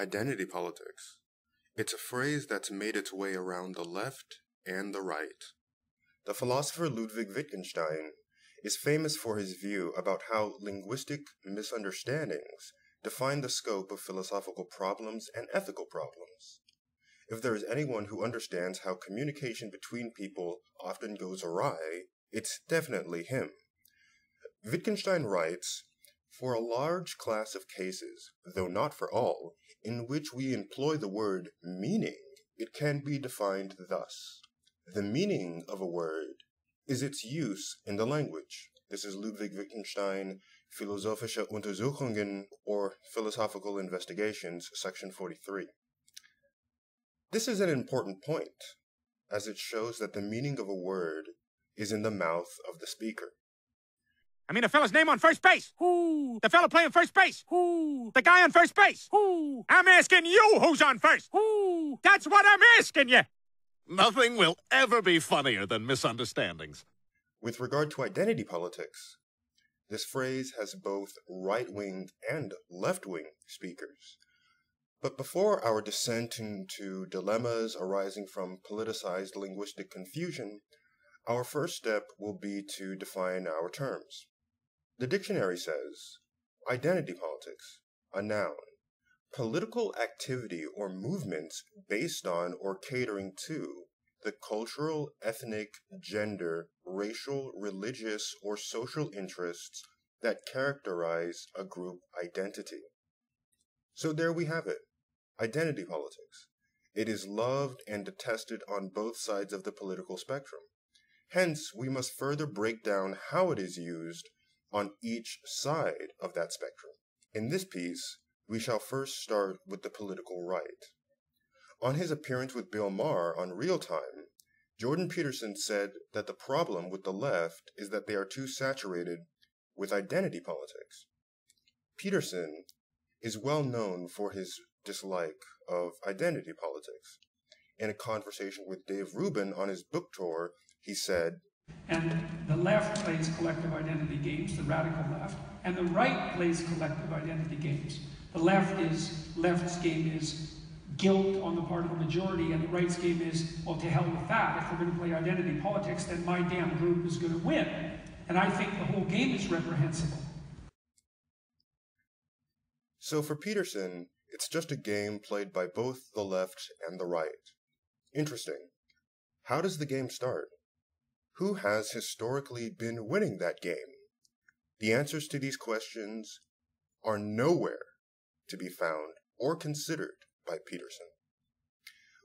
Identity politics. It's a phrase that's made its way around the left and the right. The philosopher Ludwig Wittgenstein is famous for his view about how linguistic misunderstandings define the scope of philosophical problems and ethical problems. If there is anyone who understands how communication between people often goes awry, it's definitely him. Wittgenstein writes For a large class of cases, though not for all, in which we employ the word meaning, it can be defined thus The meaning of a word is its use in the language. This is Ludwig Wittgenstein, Philosophische Untersuchungen or Philosophical Investigations, section 43. This is an important point, as it shows that the meaning of a word is in the mouth of the speaker. I mean, the fella's name on first base. Who? The fella playing first base. Who? The guy on first base. Who? I'm asking you who's on first. Who? That's what I'm asking you. Nothing will ever be funnier than misunderstandings. With regard to identity politics, this phrase has both right wing and left wing speakers. But before our descent into dilemmas arising from politicized linguistic confusion, our first step will be to define our terms. The dictionary says identity politics, a noun, political activity or movements based on or catering to the cultural, ethnic, gender, racial, religious, or social interests that characterize a group identity. So there we have it identity politics. It is loved and detested on both sides of the political spectrum. Hence, we must further break down how it is used on each side of that spectrum. In this piece, we shall first start with the political right. On his appearance with Bill Maher on Real Time, Jordan Peterson said that the problem with the left is that they are too saturated with identity politics. Peterson is well known for his dislike of identity politics. In a conversation with Dave Rubin on his book tour, he said, and the left plays collective identity games, the radical left, and the right plays collective identity games. The left is left's game is guilt on the part of the majority, and the right's game is, well, to hell with that. If we're going to play identity politics, then my damn group is going to win. And I think the whole game is reprehensible. So for Peterson, it's just a game played by both the left and the right. Interesting. How does the game start? Who has historically been winning that game? The answers to these questions are nowhere to be found or considered by Peterson.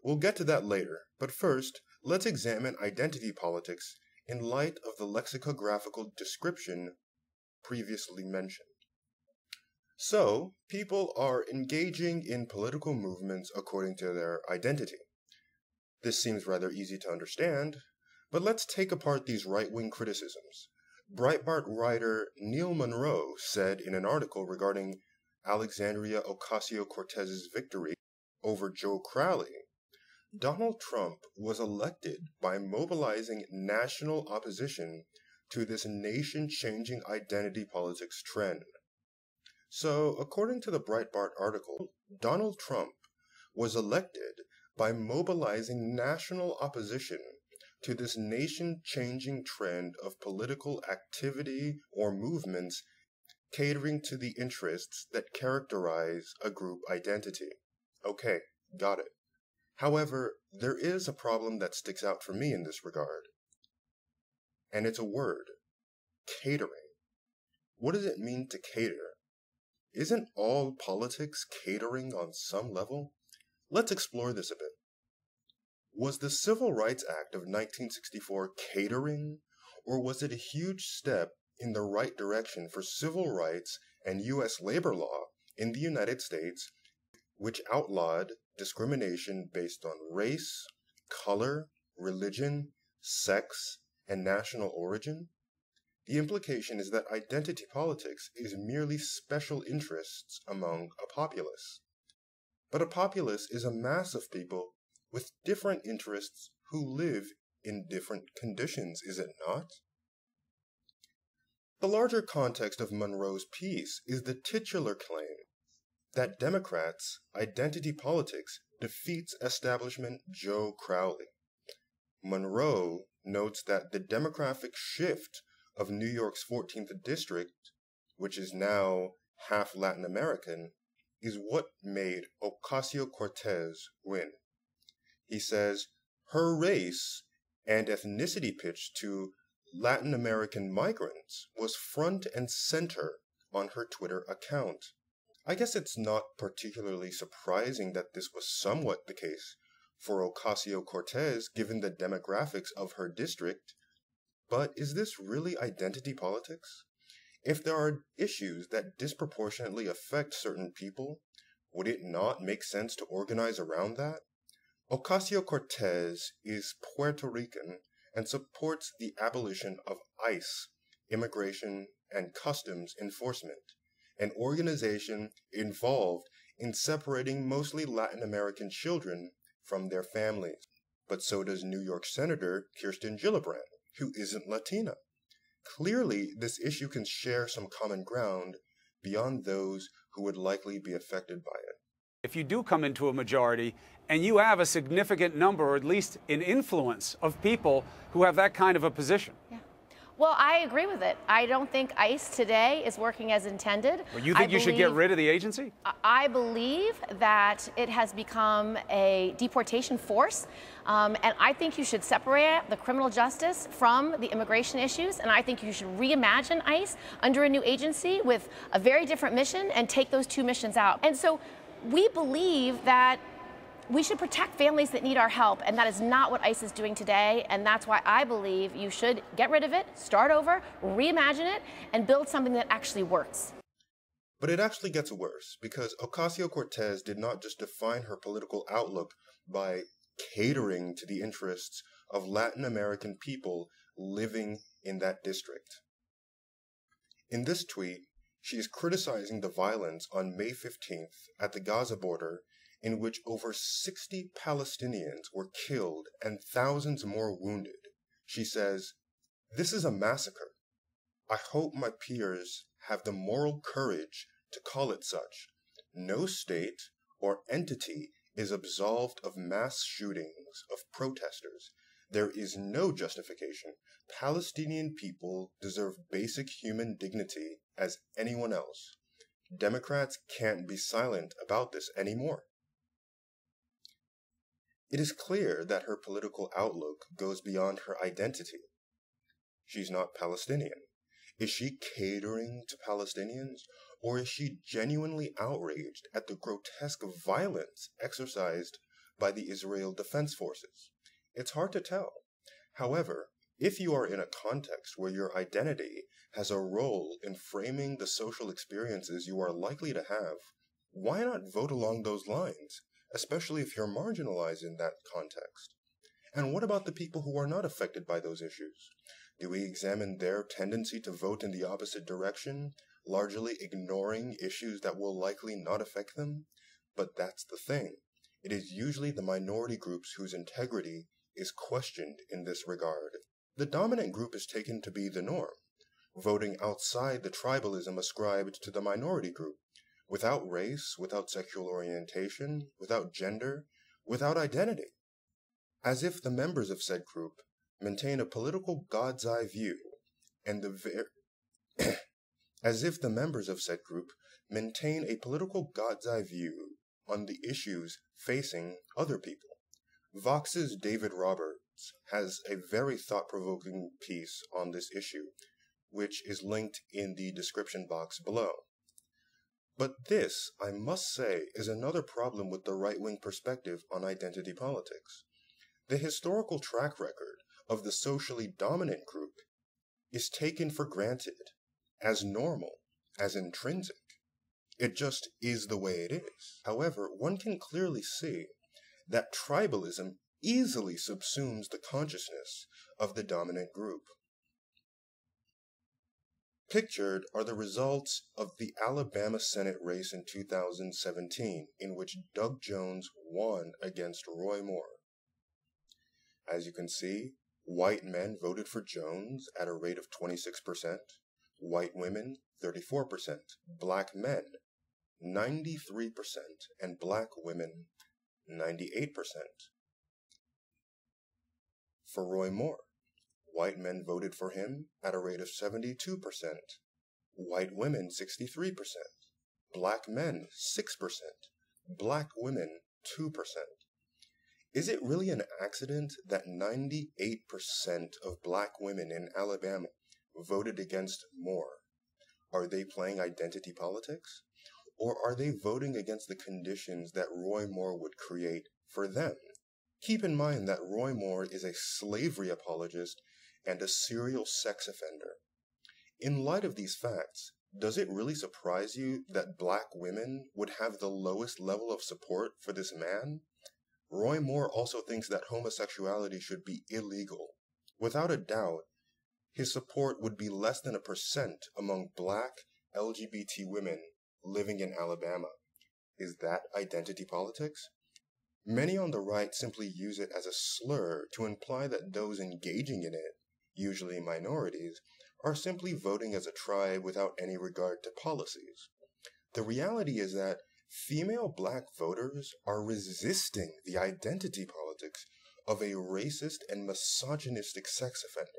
We'll get to that later, but first, let's examine identity politics in light of the lexicographical description previously mentioned. So, people are engaging in political movements according to their identity. This seems rather easy to understand, but let's take apart these right wing criticisms. Breitbart writer Neil Munro said in an article regarding Alexandria Ocasio Cortez's victory over Joe Crowley Donald Trump was elected by mobilizing national opposition to this nation changing identity politics trend. So, according to the Breitbart article, Donald Trump was elected by mobilizing national opposition to this nation changing trend of political activity or movements catering to the interests that characterize a group identity. Okay, got it. However, there is a problem that sticks out for me in this regard. And it's a word catering. What does it mean to cater? Isn't all politics catering on some level? Let's explore this a bit. Was the Civil Rights Act of 1964 catering, or was it a huge step in the right direction for civil rights and U.S. labor law in the United States, which outlawed discrimination based on race, color, religion, sex, and national origin? The implication is that identity politics is merely special interests among a populace. But a populace is a mass of people with different interests who live in different conditions, is it not? The larger context of Munro's piece is the titular claim that Democrats' identity politics defeats establishment Joe Crowley. Munro notes that the demographic shift of New York's 14th district, which is now half Latin American, is what made Ocasio Cortez win. He says her race and ethnicity pitch to Latin American migrants was front and center on her Twitter account. I guess it's not particularly surprising that this was somewhat the case for Ocasio Cortez given the demographics of her district, but is this really identity politics? If there are issues that disproportionately affect certain people, would it not make sense to organize around that? Ocasio Cortez is Puerto Rican and supports the abolition of ICE, Immigration and Customs Enforcement, an organization involved in separating mostly Latin American children from their families. But so does New York Senator Kirsten Gillibrand, who isn't Latina. Clearly, this issue can share some common ground beyond those who would likely be affected by it. If you do come into a majority and you have a significant number, or at least an influence of people who have that kind of a position. Yeah. Well, I agree with it. I don't think ICE today is working as intended. Well, you think I you should get rid of the agency? I believe that it has become a deportation force. Um, and I think you should separate the criminal justice from the immigration issues. And I think you should reimagine ICE under a new agency with a very different mission and take those two missions out. And so we believe that we should protect families that need our help, and that is not what ICE is doing today. And that's why I believe you should get rid of it, start over, reimagine it, and build something that actually works. But it actually gets worse because Ocasio Cortez did not just define her political outlook by catering to the interests of Latin American people living in that district. In this tweet, she is criticizing the violence on May 15th at the Gaza border in which over 60 Palestinians were killed and thousands more wounded. She says, This is a massacre. I hope my peers have the moral courage to call it such. No state or entity is absolved of mass shootings of protesters. There is no justification. Palestinian people deserve basic human dignity as anyone else. Democrats can't be silent about this anymore. It is clear that her political outlook goes beyond her identity. She's not Palestinian. Is she catering to Palestinians, or is she genuinely outraged at the grotesque violence exercised by the Israel Defense Forces? It's hard to tell. However, if you are in a context where your identity has a role in framing the social experiences you are likely to have, why not vote along those lines especially if you're marginalized in that context? And what about the people who are not affected by those issues? Do we examine their tendency to vote in the opposite direction, largely ignoring issues that will likely not affect them? But that's the thing. It is usually the minority groups whose integrity is questioned in this regard. The dominant group is taken to be the norm, voting outside the tribalism ascribed to the minority group, without race, without sexual orientation, without gender, without identity, as if the members of said group maintain a political God's eye view, and the ver- as if the members of said group maintain a political God's eye view on the issues facing other people. Vox's David Roberts has a very thought provoking piece on this issue, which is linked in the description box below. But this, I must say, is another problem with the right wing perspective on identity politics. The historical track record of the socially dominant group is taken for granted as normal, as intrinsic. It just is the way it is. However, one can clearly see that tribalism easily subsumes the consciousness of the dominant group. Pictured are the results of the Alabama Senate race in 2017, in which Doug Jones won against Roy Moore. As you can see, white men voted for Jones at a rate of 26%, white women 34%, black men 93%, and black women, 98%. For Roy Moore, white men voted for him at a rate of 72%, white women 63%, black men 6%, black women 2%. Is it really an accident that 98% of black women in Alabama voted against Moore? Are they playing identity politics? Or are they voting against the conditions that Roy Moore would create for them? Keep in mind that Roy Moore is a slavery apologist and a serial sex offender. In light of these facts, does it really surprise you that black women would have the lowest level of support for this man? Roy Moore also thinks that homosexuality should be illegal. Without a doubt, his support would be less than a percent among black LGBT women living in Alabama. Is that identity politics? Many on the right simply use it as a slur to imply that those engaging in it, usually minorities, are simply voting as a tribe without any regard to policies. The reality is that female black voters are resisting the identity politics of a racist and misogynistic sex offender.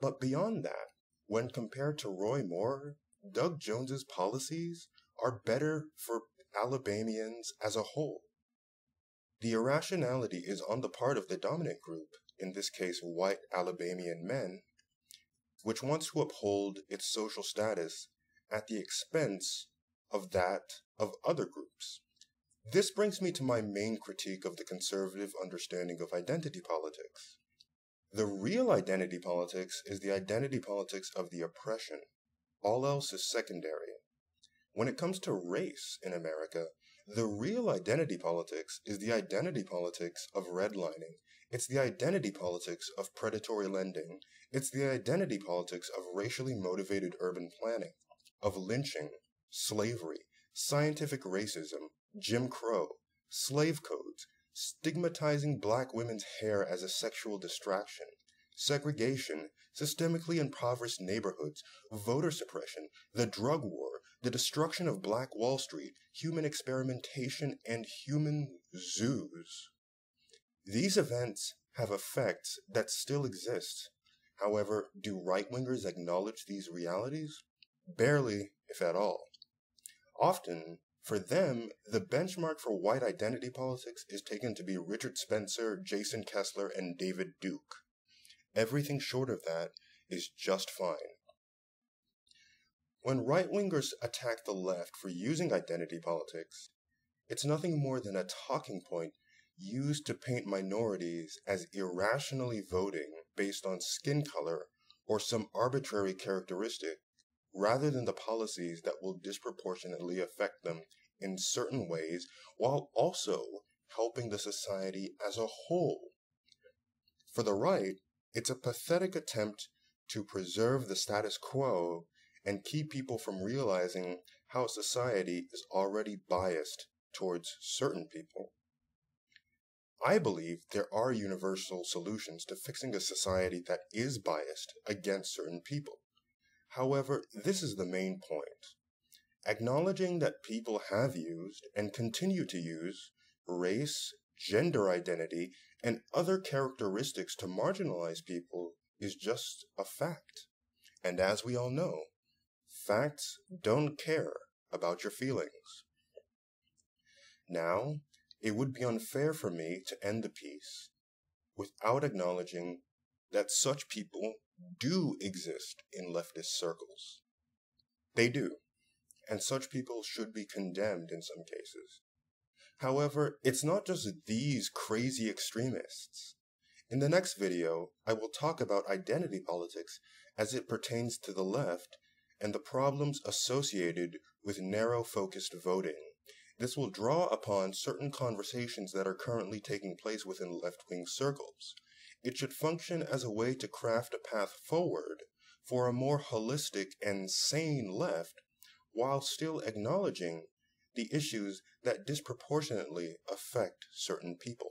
But beyond that, when compared to Roy Moore, Doug Jones's policies are better for Alabamians as a whole. The irrationality is on the part of the dominant group, in this case white Alabamian men, which wants to uphold its social status at the expense of that of other groups. This brings me to my main critique of the conservative understanding of identity politics. The real identity politics is the identity politics of the oppression. All else is secondary. When it comes to race in America, the real identity politics is the identity politics of redlining. It's the identity politics of predatory lending. It's the identity politics of racially motivated urban planning, of lynching, slavery, scientific racism, Jim Crow, slave codes, stigmatizing black women's hair as a sexual distraction, segregation, systemically impoverished neighborhoods, voter suppression, the drug war, the destruction of Black Wall Street, human experimentation, and human zoos. These events have effects that still exist. However, do right wingers acknowledge these realities? Barely, if at all. Often, for them, the benchmark for white identity politics is taken to be Richard Spencer, Jason Kessler, and David Duke. Everything short of that is just fine. When right wingers attack the left for using identity politics, it's nothing more than a talking point used to paint minorities as irrationally voting based on skin color or some arbitrary characteristic rather than the policies that will disproportionately affect them in certain ways while also helping the society as a whole. For the right, it's a pathetic attempt to preserve the status quo and keep people from realizing how society is already biased towards certain people. I believe there are universal solutions to fixing a society that is biased against certain people. However, this is the main point. Acknowledging that people have used and continue to use race, gender identity, and other characteristics to marginalize people is just a fact. And as we all know, facts don't care about your feelings. Now, it would be unfair for me to end the piece without acknowledging that such people do exist in leftist circles. They do, and such people should be condemned in some cases. However, it's not just these crazy extremists. In the next video, I will talk about identity politics as it pertains to the left and the problems associated with narrow focused voting. This will draw upon certain conversations that are currently taking place within left wing circles. It should function as a way to craft a path forward for a more holistic and sane left while still acknowledging the issues that disproportionately affect certain people.